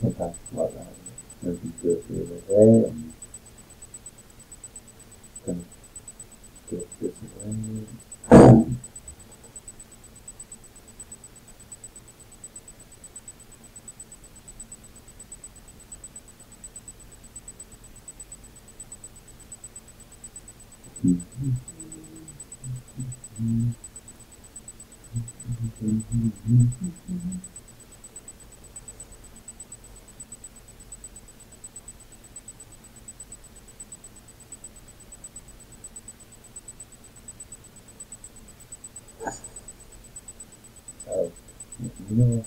sometimes like that. Maybe do it the other way and of get this way. You know,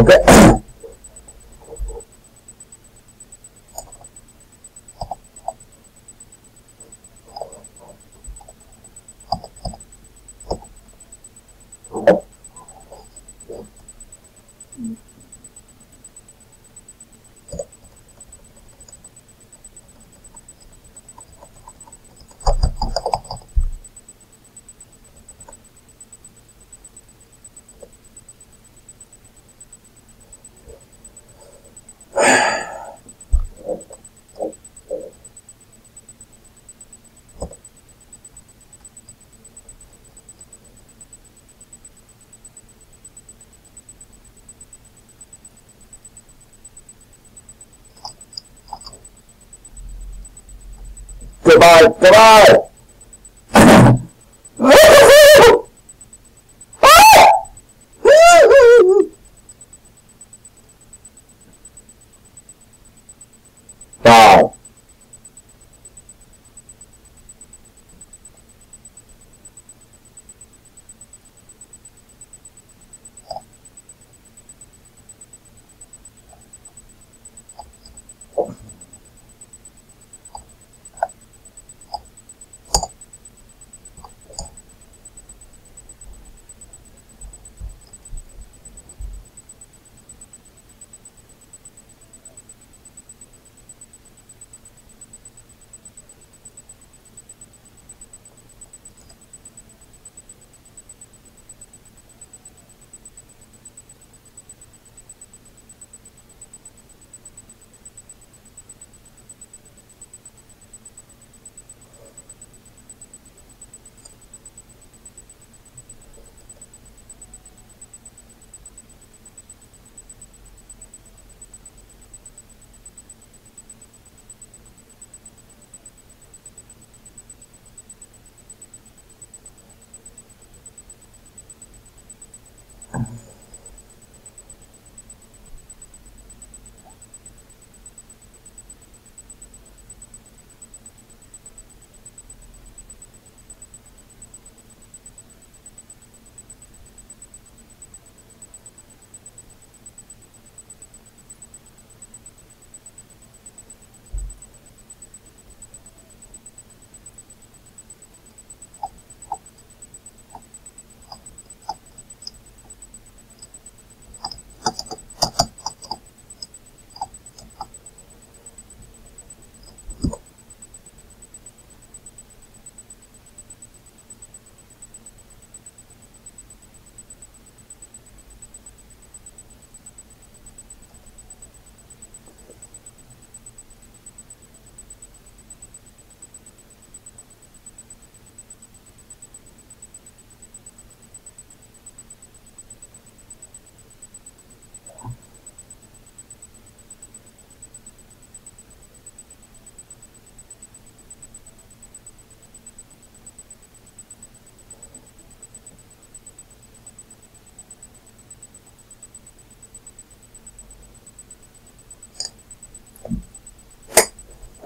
Okay. Goodbye, goodbye!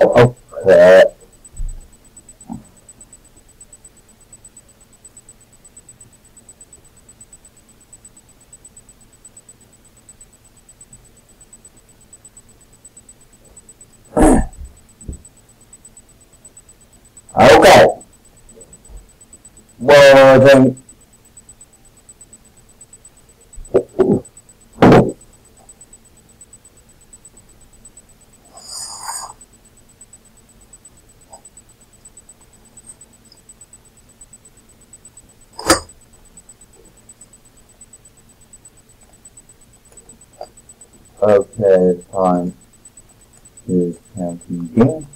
Okay. Okay. Well, then. Okay, time is counting in.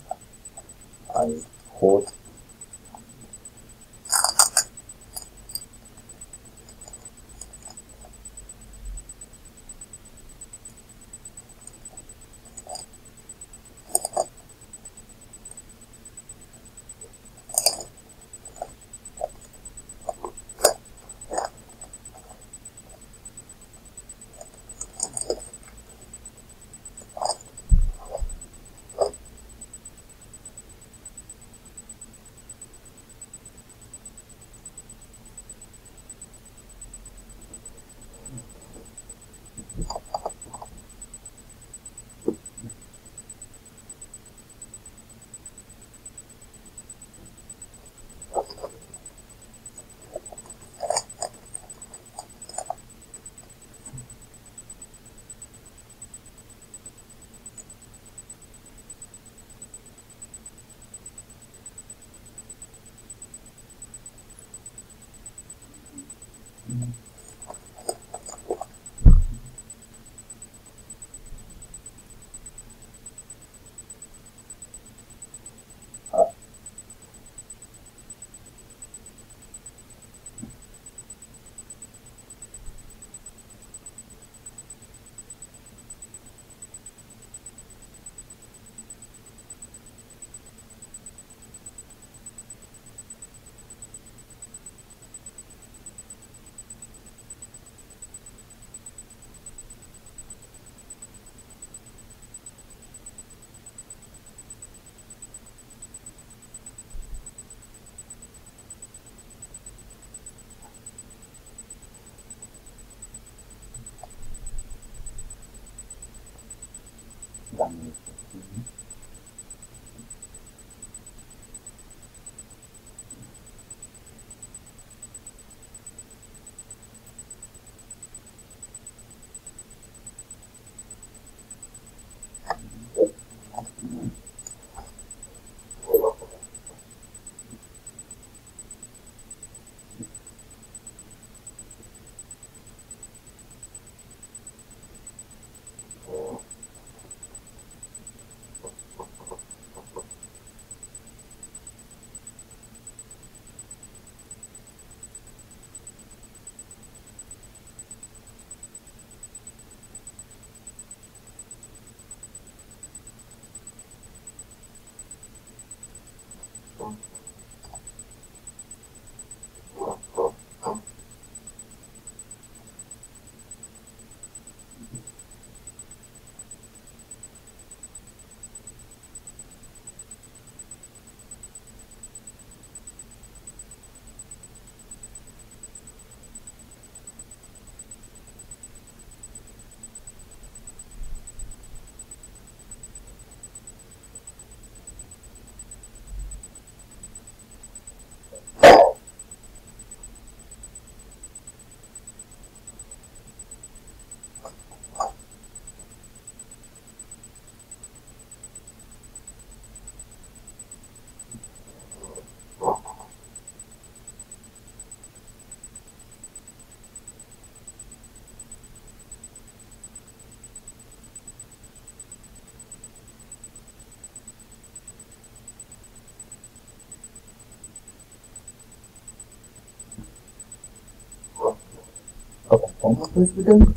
Okay, what was supposed to do?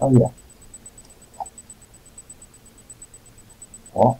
Oh yeah. What?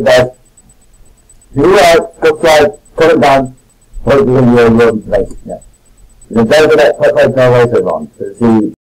You guys, do it, put it down, put it in your room, like, yeah. You can better that, put like no later on, to see